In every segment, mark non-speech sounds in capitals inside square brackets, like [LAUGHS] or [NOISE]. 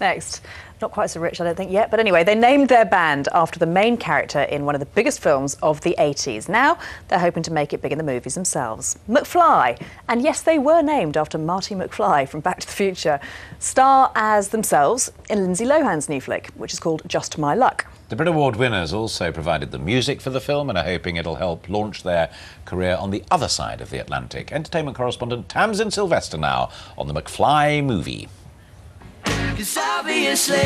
Next. Not quite so rich, I don't think, yet. But anyway, they named their band after the main character in one of the biggest films of the 80s. Now they're hoping to make it big in the movies themselves. McFly. And yes, they were named after Marty McFly from Back to the Future. Star as themselves in Lindsay Lohan's new flick, which is called Just My Luck. The Brit Award winners also provided the music for the film and are hoping it'll help launch their career on the other side of the Atlantic. Entertainment correspondent Tamsin Sylvester now on the McFly movie. Cause obviously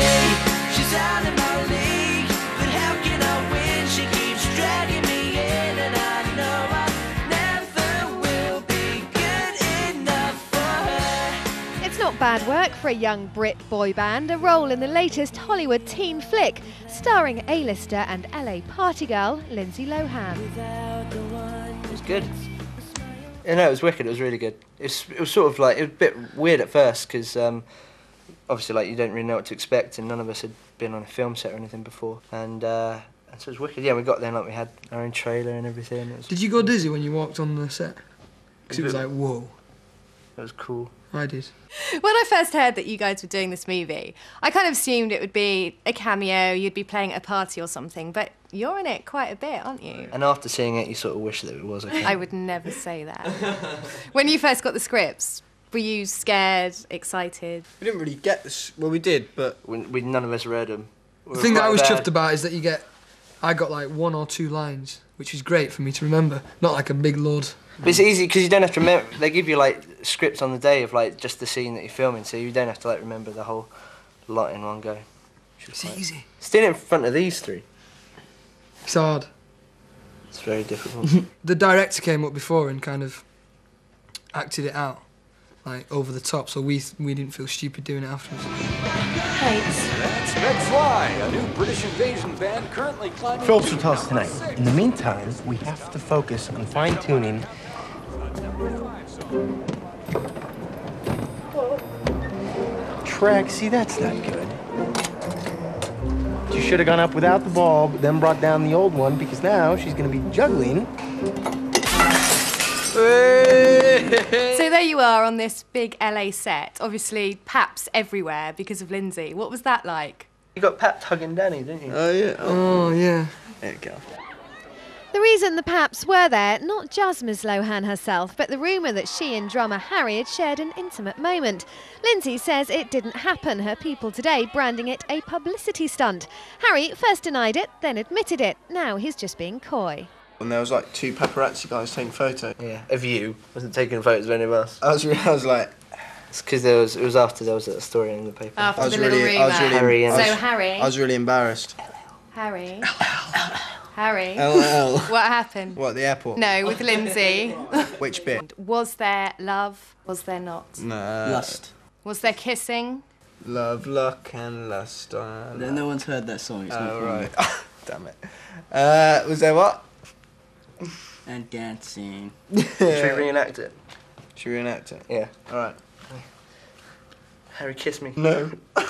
she's out of my league But how can I win? She keeps dragging me in And I know I never will be good enough for her It's not bad work for a young Brit boy band, a role in the latest Hollywood teen flick, starring A-lister and LA party girl Lindsay Lohan. It was good. Yeah, no, it was wicked. It was really good. It was, it was sort of like, it was a bit weird at first because um, obviously like you don't really know what to expect and none of us had been on a film set or anything before and uh, and so it was wicked yeah we got there and, like we had our own trailer and everything was, did you go dizzy when you walked on the set because it was like whoa that was cool I did. When I first heard that you guys were doing this movie, I kind of assumed it would be a cameo, you'd be playing at a party or something, but you're in it quite a bit, aren't you? And after seeing it, you sort of wish that it was okay. I would never say that. [LAUGHS] when you first got the scripts, were you scared, excited? We didn't really get this. Well, we did, but we, we none of us read them. We the thing that I was bad. chuffed about is that you get, I got like one or two lines, which is great for me to remember. Not like a big load. But it's easy because you don't have to remember. They give you like scripts on the day of like just the scene that you're filming, so you don't have to like remember the whole lot in one go. It's easy. Standing in front of these three. It's hard. It's very difficult. [LAUGHS] [LAUGHS] the director came up before and kind of acted it out like over the top, so we we didn't feel stupid doing it afterwards. That's McFly, a new British invasion band currently climbing. Phillips will tell us tonight. In the meantime, we have to focus on fine tuning. Track, see, that's not good. You should have gone up without the bulb, then brought down the old one, because now she's going to be juggling so [LAUGHS] there you are on this big LA set. Obviously, Paps everywhere because of Lindsay. What was that like? You got Paps hugging Danny, didn't you? Oh yeah. Oh, oh yeah. There you go. The reason the Paps were there, not just Ms Lohan herself, but the rumour that she and drummer Harry had shared an intimate moment. Lindsay says it didn't happen, her people today branding it a publicity stunt. Harry first denied it, then admitted it. Now he's just being coy. And there was like two paparazzi guys taking photos. Yeah, of you. Wasn't taking photos of any of us. I was, really, I was like. It's because there was. It was after there was a story in the paper. After I was the really, little I was really, Harry I was, so Harry. I was really embarrassed. Harry. [LAUGHS] Harry. LL. [LAUGHS] What happened? What, the airport? No, with Lindsay. [LAUGHS] Which bit? Was there love? Was there not? No. Lust. Was there kissing? Love, luck, and lust. Uh, no, no one's heard that song. It's oh, right. Damn it. Uh, was there what? [LAUGHS] and dancing. Should we reenact it? Should we reenact it? Yeah. All right. Harry, kiss me. No. [LAUGHS] uh,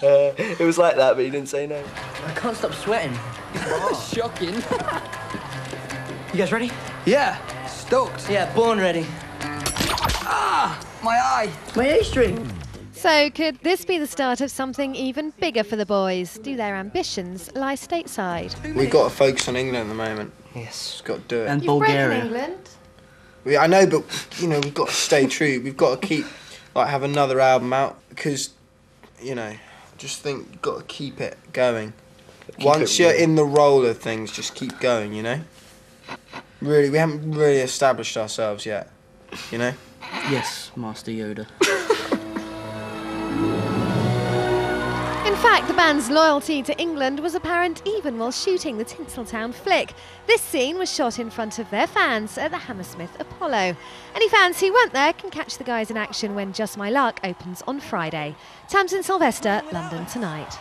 it was like that, but he didn't say no. I can't stop sweating. [LAUGHS] Shocking. you guys ready? Yeah. Stoked. Yeah, born ready. Ah, my eye. My A string. So, could this be the start of something even bigger for the boys? Do their ambitions lie stateside? We've got to focus on England at the moment. Yes. We've got to do it. And You've Bulgaria. England. We, I know, but you know, we've got to stay true. We've got to keep, like, have another album out because, you know, just think you've got to keep it going. Keep Once it you're in the role of things, just keep going. You know. Really, we haven't really established ourselves yet. You know. Yes, Master Yoda. [LAUGHS] In fact, the band's loyalty to England was apparent even while shooting the Tinseltown flick. This scene was shot in front of their fans at the Hammersmith Apollo. Any fans who weren't there can catch the guys in action when Just My Luck opens on Friday. Tamsin Sylvester, London Tonight.